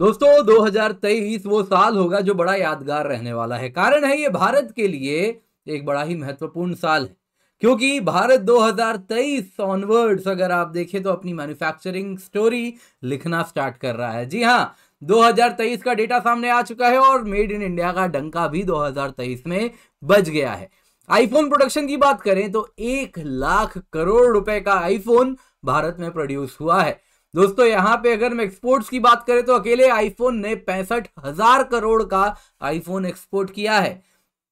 दोस्तों 2023 वो साल होगा जो बड़ा यादगार रहने वाला है। कारण है ये भारत के लिए एक बड़ा ही महत्वपूर्ण साल है। क्योंकि भारत 2023 ऑनवर्ड्स अगर आप देखें तो अपनी मैन्युफैक्चरिंग स्टोरी लिखना स्टार्ट कर रहा है। जी हाँ 2023 का डेटा सामने आ चुका है और मेड इन इंडिया का डंका भी 2023 में बज गया है। आईफोन प्रोडक्शन की बात करें तो एक लाख करोड़ रुपए का आईफोन भारत में प्रोड्यूस हुआ है। दोस्तों, यहाँ पे अगर हम एक्सपोर्ट्स की बात करें तो अकेले आईफोन ने पैंसठ हज़ार करोड़ का आईफोन एक्सपोर्ट किया है।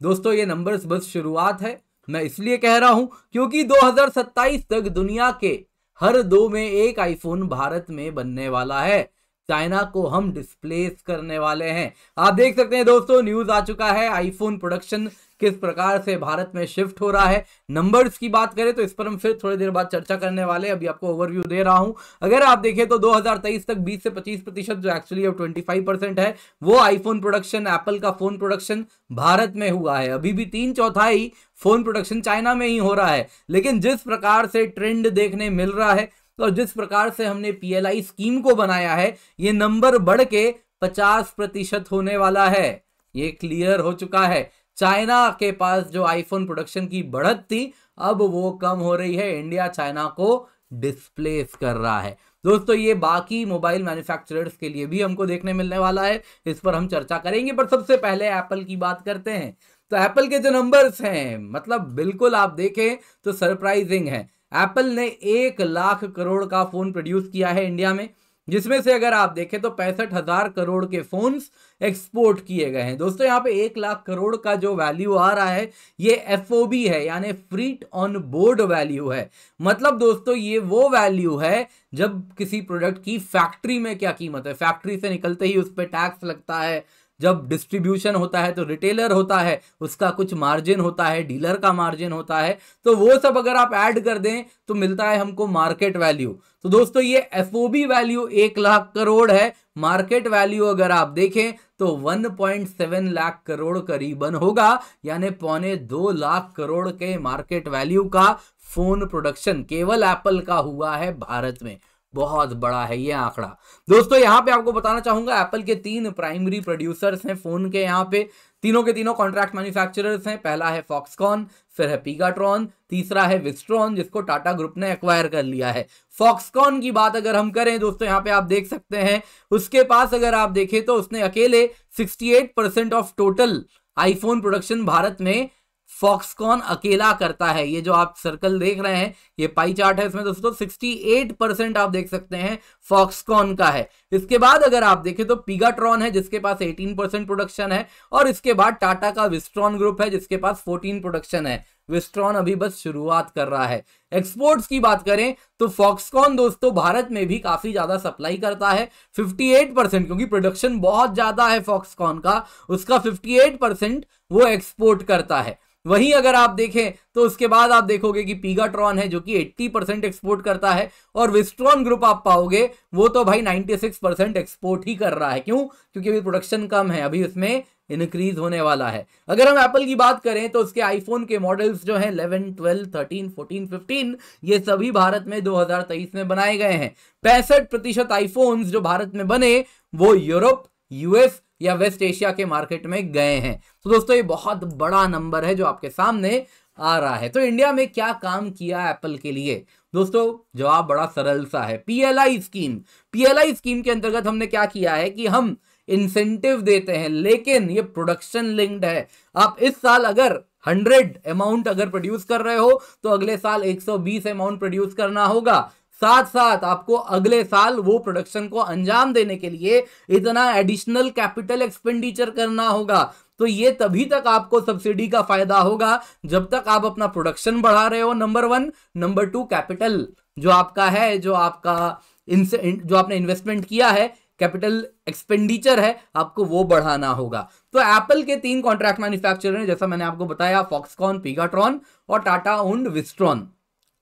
दोस्तों, ये नंबर्स बस शुरुआत है। मैं इसलिए कह रहा हूँ क्योंकि 2027 तक दुनिया के हर दो में एक आईफोन भारत में बनने वाला है। चाइना को हम डिस्प्लेस करने वाले हैं। आप देख सकते हैं दोस्तों न्यूज़ आ चुका है आईफोन प्रोडक्शन किस प्रकार से भारत में शिफ्ट हो रहा है। नंबर्स की बात करें तो इस पर हम फिर थोड़ी देर बाद चर्चा करने वाले अभी आपको ओवरव्यू दे रहा हूँ। अगर आप देखें तो 2023 तक 20 से 25 प्रतिशत जो एक्चुअली अब 25 परसेंट है, वो आईफोन प्रोडक्शन एप्पल का फ़ोन प्रोडक्शन भारत में हुआ है। अभी भी तीन चौथाई फ़ोन प्रोडक्शन चाइना में ही हो रहा है। लेकिन जिस प्रकार से ट्रेंड देखने मिल रहा है तो जिस प्रकार से हमने पीएलआई स्कीम को बनाया है, ये नंबर बढ़ के 50 प्रतिशत होने वाला है। ये क्लियर हो चुका है। चाइना के पास जो आईफोन प्रोडक्शन की बढ़त थी, अब वो कम हो रही है। इंडिया चाइना को डिस्प्लेस कर रहा है। दोस्तों, ये बाकी मोबाइल मैन्युफैक्चरर्स के लिए भी हमको देखने मिलने वाला है। इस पर हम चर्चा करेंगे, पर सबसे पहले एप्पल की बात करते हैं। तो एप्पल के जो नंबर्स हैं मतलब बिल्कुल आप देखें तो सरप्राइजिंग है। एप्पल ने एक लाख करोड़ का फ़ोन प्रोड्यूस किया है इंडिया में, जिसमें से अगर आप देखें तो पैंसठ हज़ार करोड़ के फोन्स एक्सपोर्ट किए गए हैं। दोस्तों, यहाँ पे एक लाख करोड़ का जो वैल्यू आ रहा है, ये एफओबी है, यानी फ्रीट ऑन बोर्ड वैल्यू है। मतलब दोस्तों, ये वो वैल्यू है, जब किसी प्रोडक्ट की फैक्ट्री में क्या कीमत है? फैक्ट्री से निकलते ही उस पर टैक्स लगता है। जब डिस्ट्रीब्यूशन होता है तो रिटेलर होता है, उसका कुछ मार्जिन होता है, डीलर का मार्जिन होता है तो वो सब अगर आप ऐड कर दें तो मिलता है हमको मार्केट वैल्यू। तो दोस्तों ये एफओबी वैल्यू एक लाख करोड़ है, मार्केट वैल्यू अगर आप देखें तो 1.7 लाख करोड़ करीबन होगा, यानी पौने दो लाख करोड़ के मार्केट वैल्यू का फ़ोन प्रोडक्शन केवल एप्पल का हुआ है भारत में। बहुत बड़ा है ये आंकड़ा। दोस्तों, यहाँ पे आपको बताना चाहूँगा एप्पल के तीन प्राइमरी प्रोड्यूसर्स हैं फ़ोन के यहाँ पे। तीनों के तीनों कॉन्ट्रैक्ट मैन्युफैक्चरर्स हैं। पहला है फॉक्सकॉन फिर है पीगाट्रॉन तीसरा है विस्ट्रॉन जिसको टाटा ग्रुप ने एक्वायर कर लिया है। फॉक्सकॉन की बात अगर हम करें, दोस्तों, यहाँ पे आप देख सकते हैं, उसके पास अगर आप देखें तो उसने अकेले 68 percent of total iPhone production Bharat में फॉक्सकॉन अकेला करता है। ये जो आप सर्कल देख रहे हैं, ये पाई चार्ट है इसमें दोस्तों 68 परसेंट आप देख सकते हैं फॉक्सकॉन का है। इसके बाद अगर आप देखें तो पिगाट्रॉन है, जिसके पास 18 परसेंट प्रोडक्शन है, और इसके बाद टाटा का विस्ट्रॉन ग्रुप है, जिसके पास 14 प्रोडक्शन है। विस्ट्रॉन अभी बस शुरुआत कर रहा है। एक्सपोर्ट्स की बात करें तो फॉक्सकॉन दोस्तों भारत में भी काफ़ी ज़्यादा सप्लाई करता है 58 परसेंट क्योंकि प्रोडक्शन बहुत ज़्यादा है फॉक्सकॉन का, उसका 58 परसेंट वो एक्सपोर्ट करता है। वहीं अगर आप देखें तो उसके बाद आप देखोगे कि पीगाट्रॉन है, जो कि 80 परसेंट एक्सपोर्ट करता है, और विस्ट्रॉन ग्रुप आप पाओगे, वो तो भाई 96 परसेंट एक्सपोर्ट ही कर रहा है। क्यों? क्योंकि अभी प्रोडक्शन कम है अभी उसमें इंक्रीज होने वाला है। अगर हम एप्पल की बात करें तो उसके आईफोन के मॉडल्स जो हैं 11, 12, 13, 14, 15 ये सभी भारत में 2023 में बनाए गए हैं। पैंसठ प्रतिशत आईफोन्स जो भारत में बने वो यूरोप यूएस या वेस्ट एशिया के मार्केट में गए हैं। तो दोस्तों ये बहुत बड़ा नंबर है जो आपके सामने आ रहा है। तो इंडिया में क्या काम किया एप्पल के लिए? दोस्तों, जवाब बड़ा सरल सा है पीएलआई स्कीम पीएलआई स्कीम के अंतर्गत हमने क्या किया है कि हम इंसेंटिव देते हैं, लेकिन ये प्रोडक्शन लिंक्ड है। आप इस साल अगर 100 अमाउंट अगर प्रोड्यूस कर रहे हो तो अगले साल 120 अमाउंट प्रोड्यूस करना होगा। साथ साथ आपको अगले साल वो प्रोडक्शन को अंजाम देने के लिए इतना एडिशनल कैपिटल एक्सपेंडिचर करना होगा। तो ये तभी तक आपको सब्सिडी का फ़ायदा होगा जब तक आप अपना प्रोडक्शन बढ़ा रहे हो number one number two capital जो आपका है, जो आपका जो आपने इन्वेस्टमेंट किया है कैपिटल एक्सपेंडिचर है, आपको वो बढ़ाना होगा। तो एप्पल के तीन कॉन्ट्रैक्ट मैन्युफैक्चरर हैं, जैसा मैंने आपको बताया फॉक्सकॉन पीगाट्रॉन और टाटा उंड विस्ट्रॉन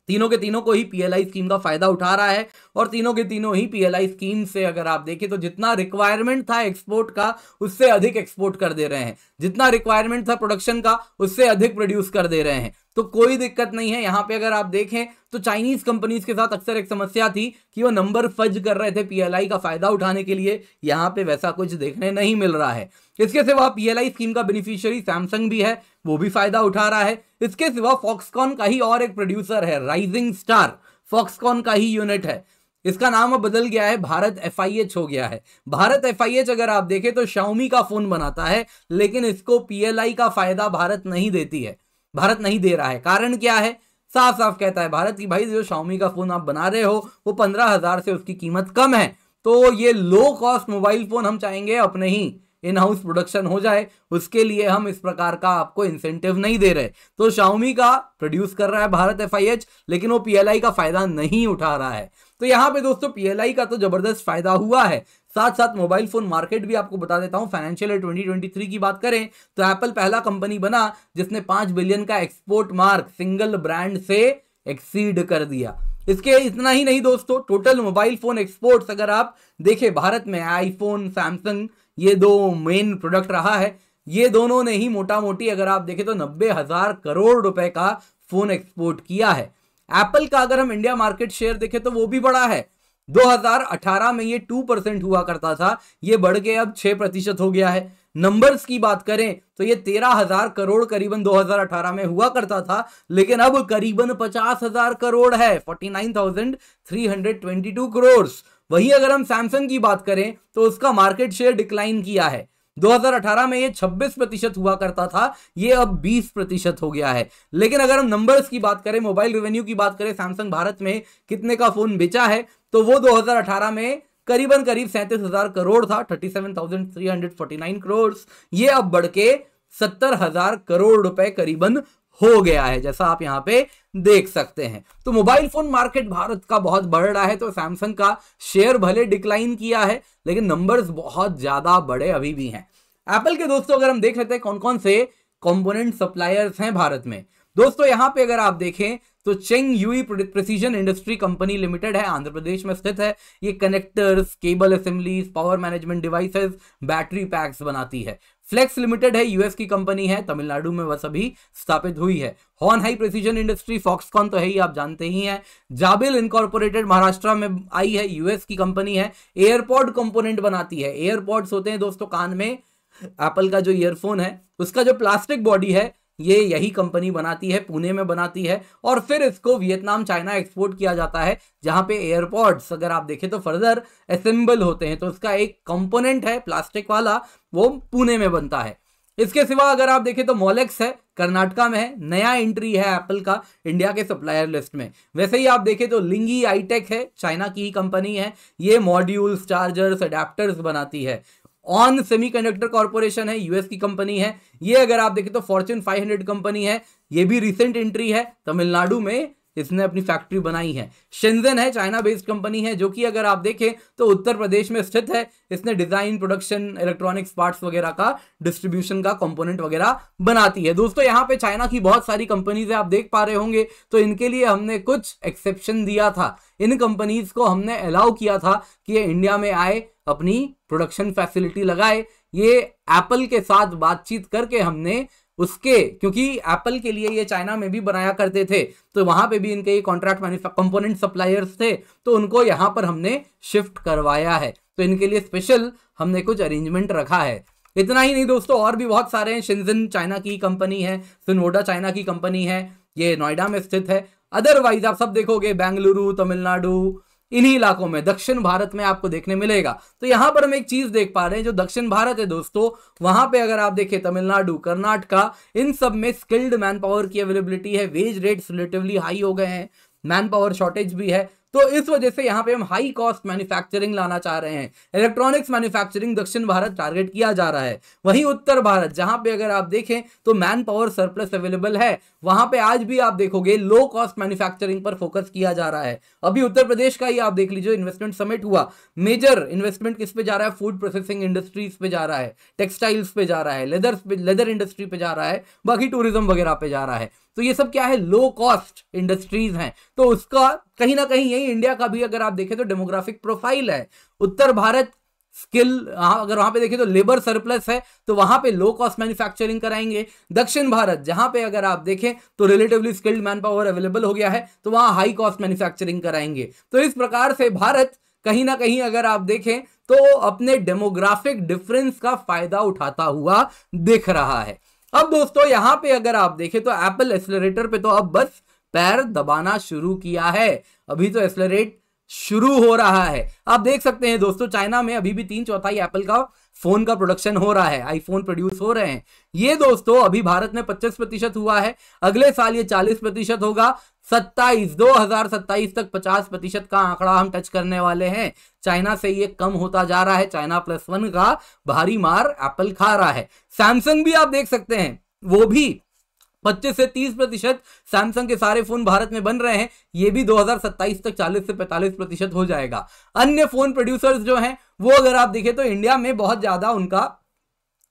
तीनों के तीनों को ही पीएलआई स्कीम का फ़ायदा उठा रहा है और तीनों के तीनों ही पीएलआई स्कीम से अगर आप देखें तो जितना रिक्वायरमेंट था एक्सपोर्ट का, उससे अधिक एक्सपोर्ट कर दे रहे हैं। जितना रिक्वायरमेंट था प्रोडक्शन का, उससे अधिक प्रोड्यूस कर दे रहे हैं। तो कोई दिक्कत नहीं है। यहाँ पे अगर आप देखें तो चाइनीज़ कंपनीज़ के साथ अक्सर एक समस्या थी कि वो नंबर फज कर रहे थे पीएलआई का फ़ायदा उठाने के लिए। यहाँ पे वैसा कुछ देखने नहीं मिल रहा है। इसके सिवा पीएलआई स्कीम का बेनिफिशियरी सैमसंग भी है। वो भी फ़ायदा उठा रहा है। इसके सिवा फॉक्सकॉन का ही और एक प्रोड्यूसर है राइजिंग स्टार फॉक्सकॉन का ही यूनिट है। इसका नाम अब बदल गया है, भारत एफआईएच हो गया है। भारत एफआईएच अगर आप देखें तो शाउमी का फ़ोन बनाता है, लेकिन इसको पीएलआई का फ़ायदा भारत नहीं देती है। भारत नहीं दे रहा है। कारण क्या है? साफ़ साफ़ कहता है भारत की भाई, जो शाउमी का फ़ोन आप बना रहे हो, वो पंद्रह हज़ार से उसकी कीमत कम है। तो ये लो कॉस्ट मोबाइल फ़ोन हम चाहेंगे अपने ही। इन हाउस प्रोडक्शन हो जाए, उसके लिए हम इस प्रकार का आपको इंसेंटिव नहीं दे रहे। तो शाउमी का प्रोड्यूस कर रहा है भारत एफआईएच लेकिन वो पीएलआई का फ़ायदा नहीं उठा रहा है। तो यहाँ पे दोस्तों पीएलआई का तो ज़बरदस्त फ़ायदा हुआ है। साथ साथ मोबाइल फ़ोन मार्केट भी आपको बता देता हूँ फाइनेंशियल ईयर 2023 की बात करें तो एप्पल पहला कंपनी बना, जिसने पाँच बिलियन का एक्सपोर्ट मार्क सिंगल ब्रांड से एक्सीड कर दिया। इसके इतना ही नहीं दोस्तों टोटल मोबाइल फ़ोन एक्सपोर्ट्स अगर आप देखें, भारत में आईफोन सैमसंग ये दो मेन प्रोडक्ट रहा है। ये दोनों ने ही मोटा मोटी अगर आप देखें तो नब्बे हज़ार करोड़ रुपए का फ़ोन एक्सपोर्ट किया है। एप्पल का अगर हम इंडिया मार्केट शेयर देखें तो वो भी बड़ा है। 2018 में ये 2 परसेंट हुआ करता था। ये बढ़ के अब 6 प्रतिशत हो गया है। नंबर्स की बात करें तो ये तेरह हज़ार करोड़ करीबन 2018 में हुआ करता था लेकिन अब करीबन पचास हज़ार करोड़ है। 49,322 करोड़। वही अगर हम सैमसंग की बात करें तो उसका मार्केट शेयर डिक्लाइन किया है। 2018 में ये 26 प्रतिशत हुआ करता था, ये अब 20 प्रतिशत हो गया है। लेकिन अगर हम नंबर्स की बात करें मोबाइल रेवेन्यू की बात करें सैमसंग भारत में कितने का फ़ोन बेचा है तो वो 2018 में करीबन करीब सैंतीस हज़ार करोड़ था thirty seven thousand three hundred forty nine crore ये अब बढ़ के सत्तर हज़ार करोड़ रुपए करीबन हो गया है, जैसा आप यहाँ पे देख सकते हैं। तो मोबाइल फ़ोन मार्केट भारत का बहुत बढ़ रहा है तो सैमसंग का शेयर भले डिक्लाइन किया है, लेकिन नंबर्स बहुत ज़्यादा बड़े अभी भी हैं। एप्पल के दोस्तों, अगर हम देख लेते हैं कौन कौन से कॉम्पोनेंट सप्लायर्स हैं भारत में। दोस्तों, यहाँ पे अगर आप देखें तो Cheng Uei precision industry company limited है, आंध्र प्रदेश में स्थित है। ये connectors, cable assemblies, power management devices, battery packs बनाती है। फ्लेक्स लिमिटेड है, यूएस की कंपनी है, तमिलनाडु में वह सभी स्थापित हुई है। Hon Hai precision industry, Foxconn तो है ही, आप जानते ही हैं। जाबिल इनकॉर्पोरेटेड महाराष्ट्र में आई है, यूएस की कंपनी है। एयरपोर्ट कंपोनेंट बनाती है। एयरपोर्ट्स होते हैं दोस्तों कान में, एप्पल का जो ईयरफोन है, उसका जो प्लास्टिक बॉडी है ये यही कंपनी बनाती है, पुणे में बनाती है और फिर इसको वियतनाम चाइना एक्सपोर्ट किया जाता है, जहाँ पे एयरपोर्ट्स, अगर आप देखें तो फर्दर असेंबल होते हैं तो उसका एक कंपोनेंट है प्लास्टिक वाला, वो पुणे में बनता है। इसके सिवा अगर आप देखें तो मोलेक्स है, कर्नाटका में है, नया एंट्री है एप्पल का, इंडिया के सप्लायर लिस्ट में। वैसे ही आप देखें तो लिंगी आईटेक है, चाइना की ही कंपनी है, ये मॉड्यूल्स चार्जर्स अडेप्टर्स बनाती है। ऑन सेमीकंडक्टर कॉर्पोरेशन है, यूएस की कंपनी है। ये अगर आप देखें तो फॉर्च्यून 500 कंपनी है, ये भी रिसेंट एंट्री है, तमिलनाडु में इसने अपनी फैक्ट्री बनाई है। शेंजन है चाइना बेस्ड कंपनी है, जो कि अगर आप देखें तो उत्तर प्रदेश में स्थित है। इसने डिज़ाइन प्रोडक्शन इलेक्ट्रॉनिक्स पार्ट्स वगैरह का डिस्ट्रीब्यूशन का कंपोनेंट वगैरह बनाती है। दोस्तों, यहाँ पे चाइना की बहुत सारी कंपनीज़ है, आप देख पा रहे होंगे। तो इनके लिए हमने कुछ एक्सेप्शन दिया था। इन कंपनीज़ को हमने अलाउ किया था कि ये इंडिया में आए, अपनी प्रोडक्शन फैसिलिटी लगाए। ये एप्पल के साथ बातचीत करके हमने उसके, क्योंकि एप्पल के लिए ये चाइना में भी बनाया करते थे तो वहाँ पे भी इनके कॉन्ट्रैक्ट कंपोनेंट सप्लायर्स थे तो उनको यहाँ पर हमने शिफ्ट करवाया है। तो इनके लिए स्पेशल हमने कुछ अरेंजमेंट रखा है। इतना ही नहीं दोस्तों, और भी बहुत सारे हैं। शिंजन चाइना की कंपनी है सुनवोडा चाइना की कंपनी है, ये नोएडा में स्थित है। अदरवाइज़ आप सब देखोगे बेंगलुरु तमिलनाडु इन्हीं इलाकों में, दक्षिण भारत में आपको देखने मिलेगा। तो यहाँ पर हम एक चीज़ देख पा रहे हैं, जो दक्षिण भारत है दोस्तों, वहाँ पे अगर आप देखें तमिलनाडु, कर्नाटका, इन सब में स्किल्ड मैन पावर की अवेलेबिलिटी है वेज रेट्स रिलेटिवली हाई हो गए हैं मैन पावर शॉर्टेज भी है तो इस वजह से यहाँ पे हम हाई कॉस्ट मैन्युफैक्चरिंग लाना चाह रहे हैं। इलेक्ट्रॉनिक्स मैन्युफैक्चरिंग दक्षिण भारत टारगेट किया जा रहा है। वहीं उत्तर भारत, जहाँ पे अगर आप देखें तो मैन पावर सरप्लस अवेलेबल है। वहाँ पे आज भी आप देखोगे लो कॉस्ट मैन्युफैक्चरिंग पर फोकस किया जा रहा है। अभी उत्तर प्रदेश का ही आप देख लीजिए इन्वेस्टमेंट समिट हुआ। मेजर इन्वेस्टमेंट किस पे जा रहा है? फ़ूड प्रोसेसिंग इंडस्ट्रीज़ पे जा रहा है। टेक्सटाइल्स पे जा रहा है। लेदर लेदर इंडस्ट्री पे जा रहा है। बाकी टूरिज़्म वगैरह पे जा रहा है। तो ये सब क्या है? लो कॉस्ट इंडस्ट्रीज़ हैं। तो उसका कहीं ना कहीं यही इंडिया का भी अगर आप देखें तो डेमोग्राफिक प्रोफ़ाइल है। उत्तर भारत स्किल अगर वहाँ पे देखें तो लेबर सरप्लस है तो वहाँ पे लो कॉस्ट मैन्युफैक्चरिंग कराएँगे। दक्षिण भारत, जहाँ पे अगर आप देखें तो relatively skilled man power available हो गया है तो वहाँ हाई कॉस्ट मैन्युफैक्चरिंग कराएँगे। तो इस प्रकार से भारत कहीं ना कहीं अगर आप देखें तो अपने डेमोग्राफिक डिफरेंस का फ़ायदा उठाता हुआ दिख रहा है। अब दोस्तों, यहाँ पे अगर आप देखें तो एप्पल एक्सलरेटर पे तो अब बस पैर दबाना शुरू किया है। अभी तो एक्सलरेट शुरू हो रहा है। आप देख सकते हैं दोस्तों, चाइना में अभी भी तीन चौथाई एप्पल का फ़ोन का प्रोडक्शन हो रहा है। आईफोन प्रोड्यूस हो रहे हैं। ये दोस्तों, अभी भारत में 25 प्रतिशत हुआ है। अगले साल ये 40 प्रतिशत होगा। 27 2027 तक 50 प्रतिशत का आंकड़ा हम टच करने वाले हैं। चाइना से ये कम होता जा रहा है। चाइना प्लस वन का भारी मार एप्पल खा रहा है। सैमसंग भी आप देख सकते हैं। वो भी 25 से 30 प्रतिशत सैमसंग के सारे फ़ोन भारत में बन रहे हैं, ये भी 2027 तक 40 से 45 प्रतिशत हो जाएगा। अन्य फ़ोन प्रोड्यूसर्स जो हैं, वो अगर आप देखें तो इंडिया में बहुत ज़्यादा उनका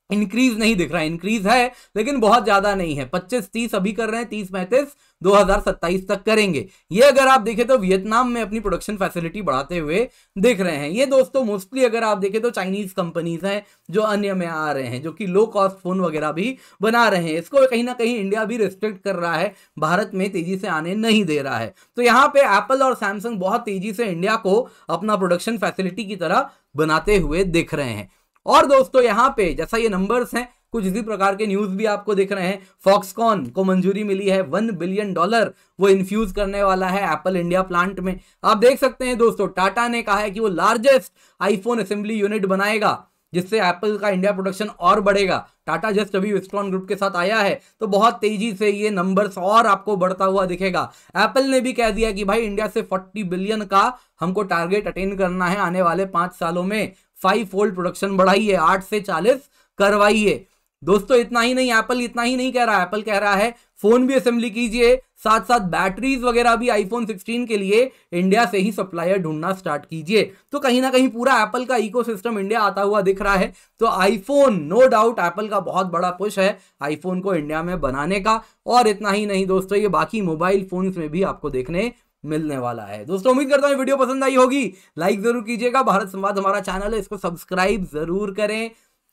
इंक्रीज नहीं दिख रहा है। इंक्रीज है, लेकिन बहुत ज़्यादा नहीं है। 25 30 अभी कर रहे हैं 30 पैंतीस 2027 तक करेंगे। ये अगर आप देखें तो वियतनाम में अपनी प्रोडक्शन फैसिलिटी बढ़ाते हुए देख रहे हैं। ये दोस्तों मोस्टली अगर आप देखें तो चाइनीज़ कंपनीज़ हैं, जो अन्य में आ रहे हैं, जो कि लो कॉस्ट फ़ोन वगैरह भी बना रहे हैं। इसको कहीं ना कहीं इंडिया भी रिस्ट्रिक्ट कर रहा है। भारत में तेज़ी से आने नहीं दे रहा है। तो यहाँ पे एप्पल और सैमसंग बहुत तेज़ी से इंडिया को अपना प्रोडक्शन फैसिलिटी की तरह बनाते हुए दिख रहे हैं। और दोस्तों यहाँ पे जैसा ये नंबर्स हैं कुछ इसी प्रकार के न्यूज़ भी आपको दिख रहे हैं। फॉक्सकॉन को मंजूरी मिली है वन बिलियन डॉलर वो इन्फ्यूज करने वाला है एप्पल इंडिया प्लांट में। आप देख सकते हैं दोस्तों टाटा ने कहा है कि वो लार्जेस्ट आईफोन असेंबली यूनिट बनाएगा, जिससे एप्पल का इंडिया प्रोडक्शन और बढ़ेगा। टाटा जस्ट अभी विस्ट्रॉन ग्रुप के साथ आया है तो बहुत तेज़ी से ये नंबर्स और आपको बढ़ता हुआ दिखेगा। एप्पल ने भी कह दिया कि भाई इंडिया से 40 बिलियन का हमको टारगेट अटेन करना है आने वाले पाँच सालों में। फाइव फोल्ड प्रोडक्शन बढ़ाइए, आठ से चालीस करवाइए। दोस्तों, इतना ही नहीं एप्पल इतना ही नहीं कह रहा। एप्पल कह रहा है फ़ोन भी असेंबली कीजिए साथ साथ बैटरीज वगैरह भी आईफोन 16 के लिए इंडिया से ही सप्लायर ढूंढना स्टार्ट कीजिए। तो कहीं ना कहीं पूरा एप्पल का इकोसिस्टम इंडिया आता हुआ दिख रहा है। तो आईफोन नो डाउट एप्पल का बहुत बड़ा पुश है आईफोन को इंडिया में बनाने का। और इतना ही नहीं दोस्तों, ये बाकी मोबाइल फोन्स में भी आपको देखने मिलने वाला है। दोस्तों, उम्मीद करता हूँ वीडियो पसंद आई होगी। लाइक ज़रूर कीजिएगा। भारत संवाद हमारा चैनल है, इसको सब्सक्राइब ज़रूर करें।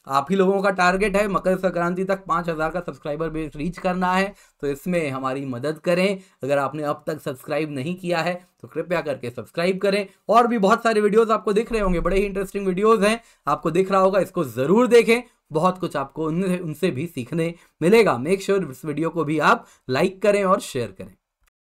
आप ही लोगों का टारगेट है। मकर संक्रांति तक पाँच हज़ार का सब्सक्राइबर बेस रीच करना है। तो इसमें हमारी मदद करें। अगर आपने अब तक सब्सक्राइब नहीं किया है तो कृपया करके सब्सक्राइब करें। और भी बहुत सारे वीडियोस आपको दिख रहे होंगे। बड़े ही इंटरेस्टिंग वीडियोस हैं। आपको दिख रहा होगा, इसको ज़रूर देखें। बहुत कुछ आपको उनसे भी सीखने मिलेगा। मेक श्योर sure इस वीडियो को भी आप लाइक करें और शेयर करें।